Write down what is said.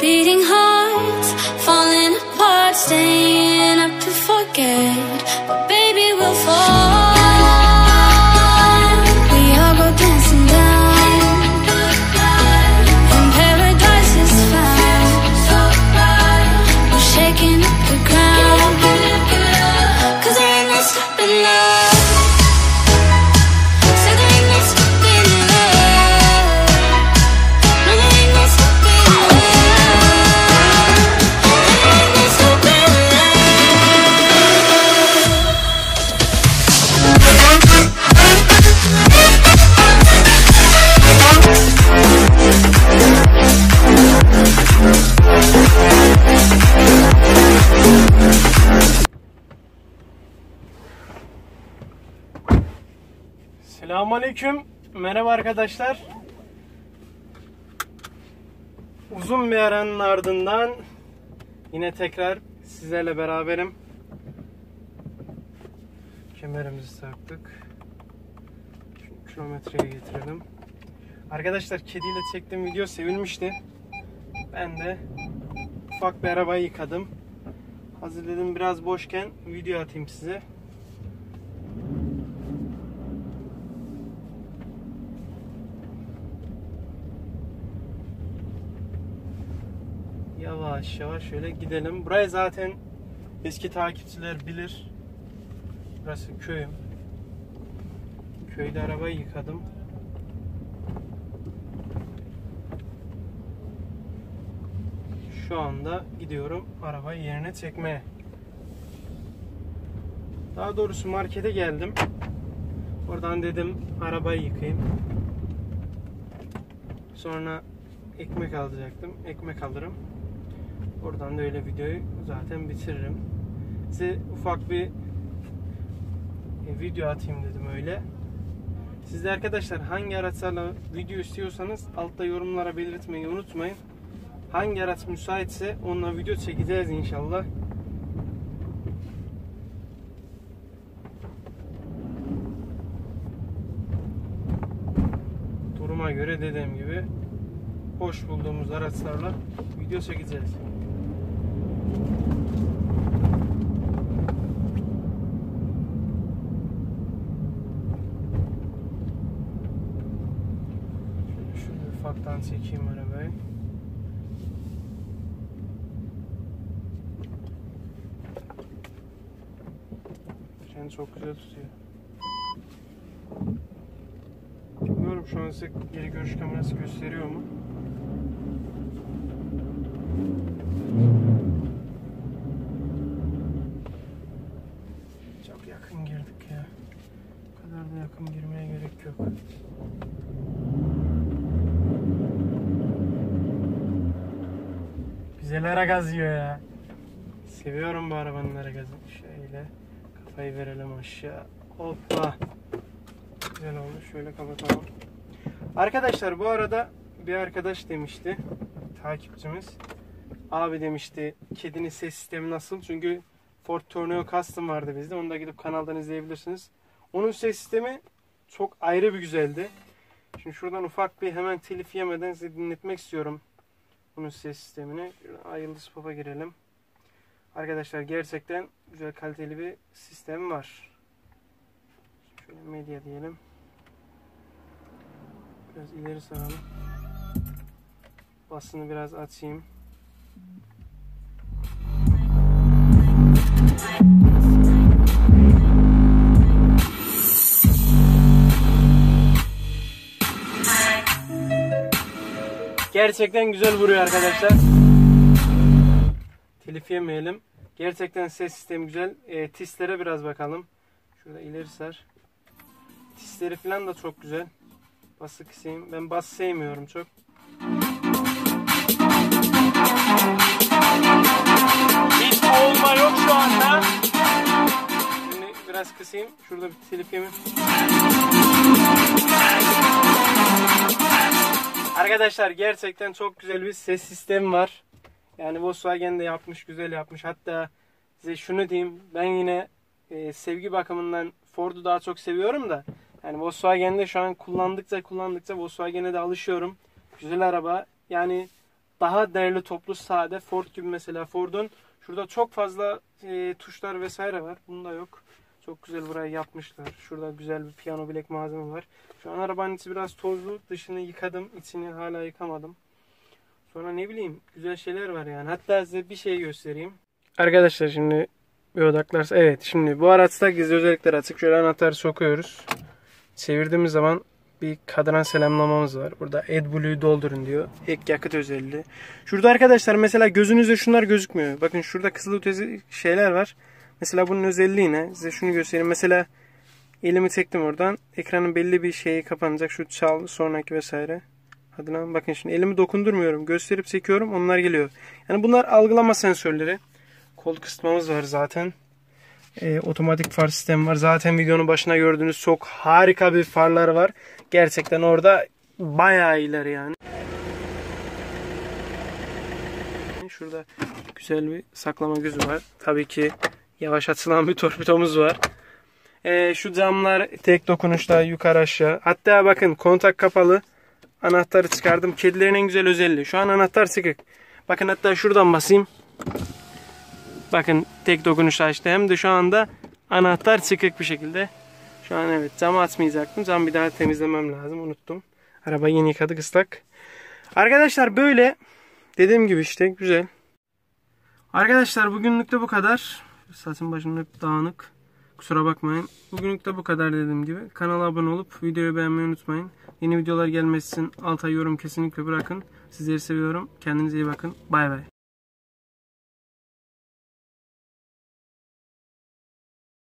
Beating hearts, falling apart, staying Selamünaleyküm. Merhaba arkadaşlar. Uzun bir aranın ardından yine tekrar sizlerle beraberim. Kemerimizi taktık. Şu kilometreye getirelim. Arkadaşlar kediyle çektiğim video sevilmişti. Ben de ufak bir arabayı yıkadım. Hazır dedim biraz boşken video atayım size. Yavaş yavaş şöyle gidelim. Buraya zaten eski takipçiler bilir. Burası köyüm. Köyde arabayı yıkadım. Şu anda gidiyorum arabayı yerine çekmeye. Daha doğrusu markete geldim. Oradan dedim arabayı yıkayayım. Sonra ekmek alacaktım. Ekmek alırım. Oradan da öyle videoyu zaten bitiririm. Size ufak bir video atayım dedim öyle. Siz de arkadaşlar hangi araçlarla video istiyorsanız altta yorumlara belirtmeyi unutmayın. Hangi araç müsaitse onunla video çekeceğiz inşallah. Duruma göre dediğim gibi hoş bulduğumuz araçlarla video çekeceğiz. Şöyle ufaktan çekeyim arabayı. Fren çok güzel tutuyor. Bilmiyorum şu an size geri görüş kamerası gösteriyor mu? Çok yakın girdik ya. Bu kadar da yakın girmeye gerek yok. Güzel ara gaz yiyor ya. Seviyorum bu arabanın ara gazını. Şöyle kafayı verelim aşağı. Hoppa. Güzel oldu. Şöyle kapatalım. Arkadaşlar bu arada bir arkadaş demişti. Takipçimiz. Abi demişti kedinin ses sistemi nasıl? Çünkü Ford Tourneo Custom vardı bizde. Onu da gidip kanaldan izleyebilirsiniz. Onun ses sistemi çok ayrı bir güzeldi. Şimdi şuradan ufak bir hemen telif yemeden size dinletmek istiyorum. Bunun ses sistemini. Ay Yıldız Pop'a girelim. Arkadaşlar gerçekten güzel kaliteli bir sistem var. Şöyle medya diyelim. Biraz ileri saralım. Basını biraz açayım. Gerçekten güzel vuruyor arkadaşlar. Telif yemeyelim. Gerçekten ses sistemi güzel. E, tislere biraz bakalım. Şurada ileri sar. Tisleri falan da çok güzel. Bası kısayım. Ben bas sevmiyorum çok. Hiç olma yok şu anda. Şimdi biraz kısayım. Şurada bir telif yemeyeyim. Arkadaşlar gerçekten çok güzel bir ses sistemi var. Yani Volkswagen de yapmış, güzel yapmış. Hatta size şunu diyeyim. Ben yine e, sevgi bakımından Ford'u daha çok seviyorum da. Yani Volkswagen'de şu an kullandıkça kullandıkça Volkswagen'e de alışıyorum. Güzel araba. Yani daha değerli toplu sade. Ford gibi mesela. Ford'un şurada çok fazla e, tuşlar vesaire var. Bunda yok. Çok güzel burayı yapmışlar. Şurada güzel bir piyano bilek malzeme var. Şu an arabanın içi biraz tozlu. Dışını yıkadım. içini hala yıkamadım. Sonra ne bileyim güzel şeyler var yani. Hatta size bir şey göstereyim. Arkadaşlar şimdi bir odaklarsa evet şimdi bu araçta gizli özellikler açık. Şöyle anahtarı sokuyoruz. Çevirdiğimiz zaman bir kadran selamlamamız var. Burada AdBlue'yu doldurun diyor. Ek yakıt özelliği. Şurada arkadaşlar mesela gözünüzde şunlar gözükmüyor. Bakın şurada kızıl ötesi şeyler var. Mesela bunun özelliği ne? Size şunu göstereyim. Mesela elimi çektim oradan. Ekranın belli bir şeyi kapanacak. Şu çal sonraki vesaire. Hadi lan bakın şimdi elimi dokundurmuyorum. Gösterip çekiyorum. Onlar geliyor. Yani bunlar algılama sensörleri. Kol kısıtmamız var zaten. Ee, otomatik far sistemi var. Zaten videonun başına gördüğünüz çok harika bir farlar var. Gerçekten orada bayağı ileri yani. Şurada güzel bir saklama gözü var. Tabii ki yavaş açılan bir torpidomuz var. Ee, şu camlar tek dokunuşta yukarı aşağı. Hatta bakın kontak kapalı. Anahtarı çıkardım. Kedilerin en güzel özelliği. Şu an anahtar sıkık. Bakın hatta şuradan basayım. Bakın tek dokunuşla açtı. Hem de şu anda anahtar çıkık bir şekilde. Şu an evet camı açmayacaktım. Cam bir daha temizlemem lazım. Unuttum. Araba yeni yıkadık ıslak. Arkadaşlar böyle. Dediğim gibi işte güzel. Arkadaşlar bugünlük de bu kadar. Saçım başım hep dağınık. Kusura bakmayın. Bugünlük de bu kadar dediğim gibi. Kanala abone olup videoyu beğenmeyi unutmayın. Yeni videolar gelmesi için yorum kesinlikle bırakın. Sizleri seviyorum. Kendinize iyi bakın. Bay bay.